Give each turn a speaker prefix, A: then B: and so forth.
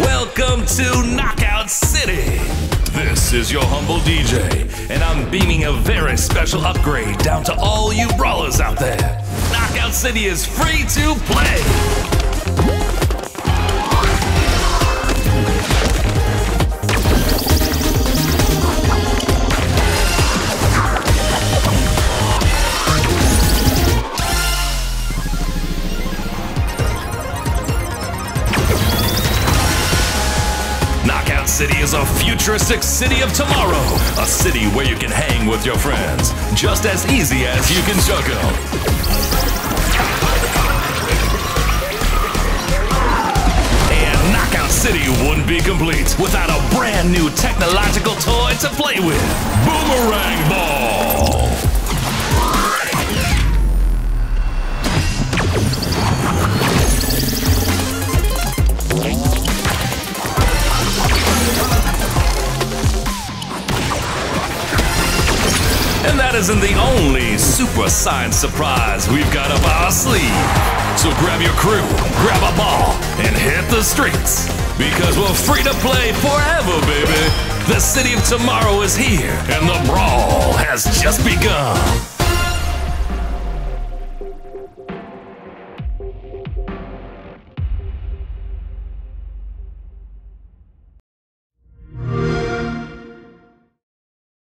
A: Welcome to Knockout City. This is your humble DJ, and I'm beaming a very special upgrade down to all you brawlers out there. Knockout City is free to play. City is a futuristic city of tomorrow. A city where you can hang with your friends, just as easy as you can juggle. And Knockout City wouldn't be complete without a brand new technological toy to play with Boomerang And that isn't the only super science surprise we've got up our sleeve. So grab your crew, grab a ball, and hit the streets. Because we're free to play forever, baby. The city of tomorrow is here, and the brawl has just begun.